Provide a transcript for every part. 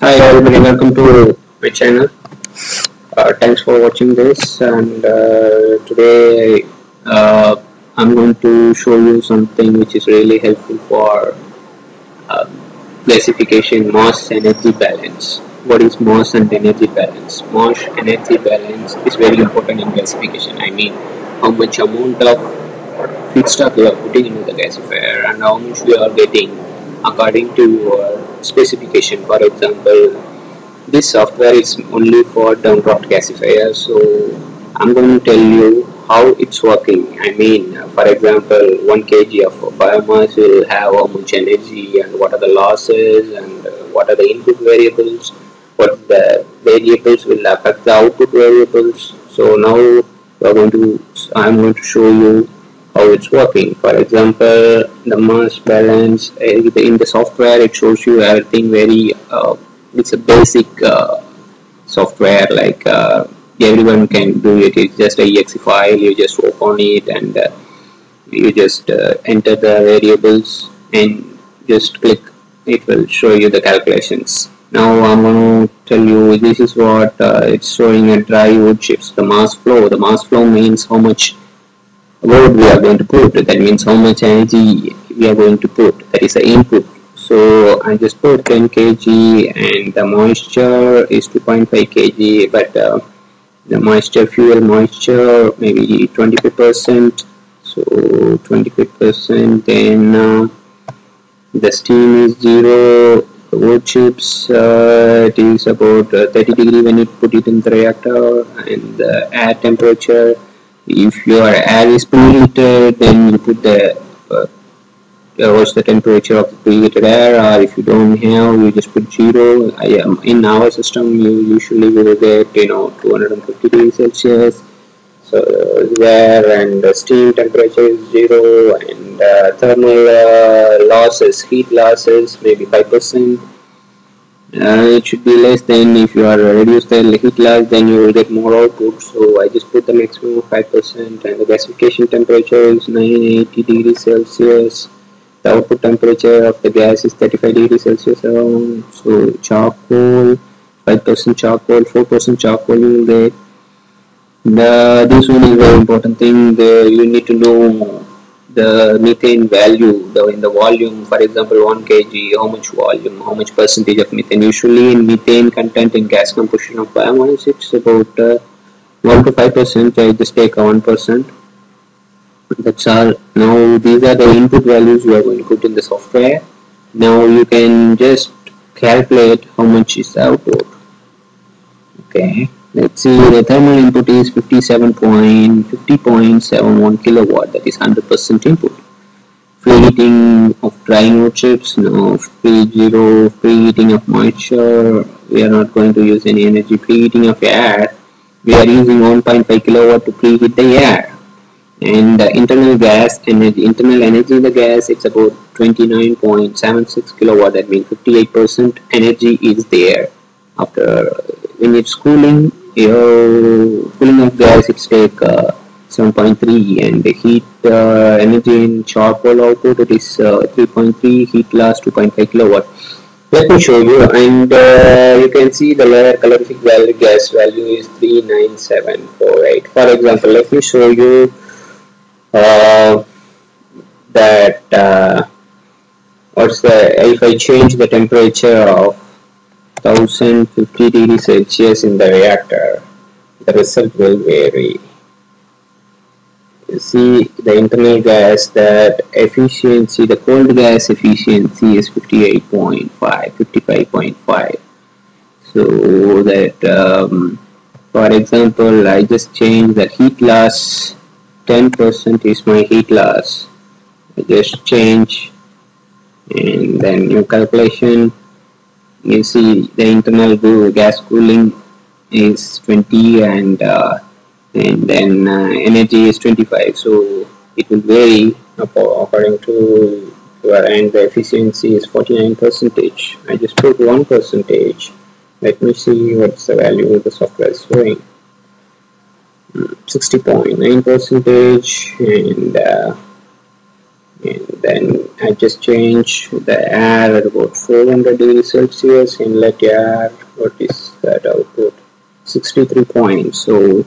Hi everybody, welcome to my channel. Uh, thanks for watching this and uh, today uh, I'm going to show you something which is really helpful for uh, gasification mass energy balance. What is mass and energy balance? Mass energy balance is very important in gasification. I mean how much amount of feedstock we are putting into the gasifier and how much we are getting according to your specification. For example, this software is only for downdraft gasifier, so I'm going to tell you how it's working. I mean, for example, 1 kg of biomass will have how much energy and what are the losses and what are the input variables, what the variables will affect the output variables. So now we're going to, I'm going to show you how it's working. For example, the mass balance uh, in the software it shows you everything very. Uh, it's a basic uh, software like uh, everyone can do it. It's just a exe file. You just open it and uh, you just uh, enter the variables and just click. It will show you the calculations. Now I'm going to tell you this is what it's showing at dry wood chips. The mass flow. The mass flow means how much load we are going to put that means how much energy we are going to put. That is the input. So I just put 10 kg and the moisture is 2.5 kg but uh, the moisture fuel moisture maybe 25 percent. So 25 percent then uh, the steam is zero wood chips uh, it is about uh, 30 degree when you put it in the reactor and the air temperature if your air is preheated then you put the uh, what's the temperature of the preheated air or if you don't have you just put zero. I, um, in our system you usually will get you know 250 degrees celsius. So there and the steam temperature is zero and uh, thermal uh, losses heat losses maybe 5 percent Uh, it should be less than if you are reduce the heat loss then you will get more output. So I just put the maximum 5% and the gasification temperature is 980 degrees Celsius. The output temperature of the gas is 35 degrees Celsius around. So charcoal 5% charcoal 4% charcoal you will get. The, this one is very important thing the, you need to know the methane value the, in the volume for example 1 kg how much volume how much percentage of methane? Usually in methane content in gas composition of biomass it's about uh, 1 to 5 percent. I just take a 1 percent. That's all. Now these are the input values you are going to put in the software. Now you can just calculate how much is the output. Okay let's see the thermal input is 57.50.71 kilowatt that is 100% input. Preheating of drying wood chips no free zero preheating of moisture we are not going to use any energy. Preheating of air we are using 1.5 kilowatt to preheat the air. And the internal gas energy internal energy in the gas it's about 29.76 kilowatt that means 58 percent energy is there. After when it's cooling your cooling of gas it's take uh, 7.3 and the heat uh, energy in charcoal output it is uh, 3.3 heat loss 2.5 kilowatt. Let me show you and uh, you can see the lower calorific value gas value is 39748 for example let me show you uh, that uh, what's the if I change the temperature of 1050 degrees Celsius in the reactor, the result will vary. You see the internal gas that efficiency, the cold gas efficiency is 58.5, 55.5. So that, um, for example, I just change the heat loss, 10% is my heat loss. I just change and then new calculation you see the internal gas cooling is 20 and uh, and then uh, energy is 25 so it will vary according to and the efficiency is 49 percentage. I just put one percentage. Let me see what's the value of the software is showing. 60.9 percentage and uh, and then I just change the air at about 400 degrees Celsius inlet air what is that output? 63 points. So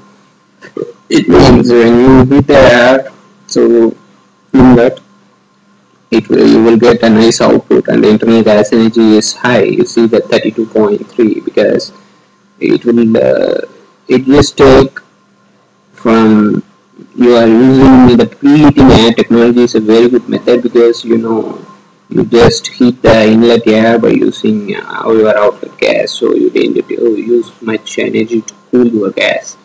it means when you heat the air so inlet it will you will get a nice output and the internal gas energy is high. You see that 32.3 because it will uh, it just take from you are using the preheating air technology is a very good method because you know you just heat the inlet air by using uh, your outlet gas. So you didn't use much energy to cool your gas.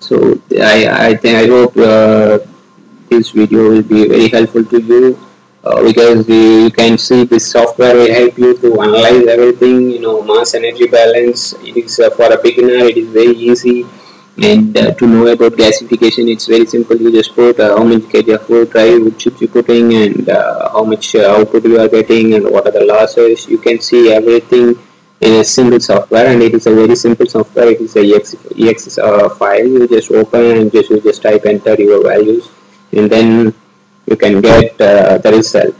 So I, I think I hope uh, this video will be very helpful to you uh, because you can see this software will help you to analyze everything you know mass energy balance. It is uh, for a beginner it is very easy and uh, to know about gasification it's very simple. You just put uh, how much kg of drive which chips you're putting and uh, how much uh, output you are getting and what are the losses. You can see everything in a single software and it is a very simple software. It is a ex, ex uh, file. You just open and just you just type enter your values and then you can get uh, the result.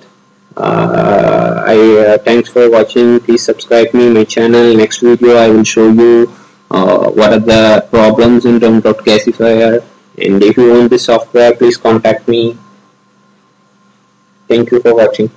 I thanks for watching. Please subscribe me my channel. Next video I will show you uh, what are the problems in terms of gasifier? And if you want this software please contact me. Thank you for watching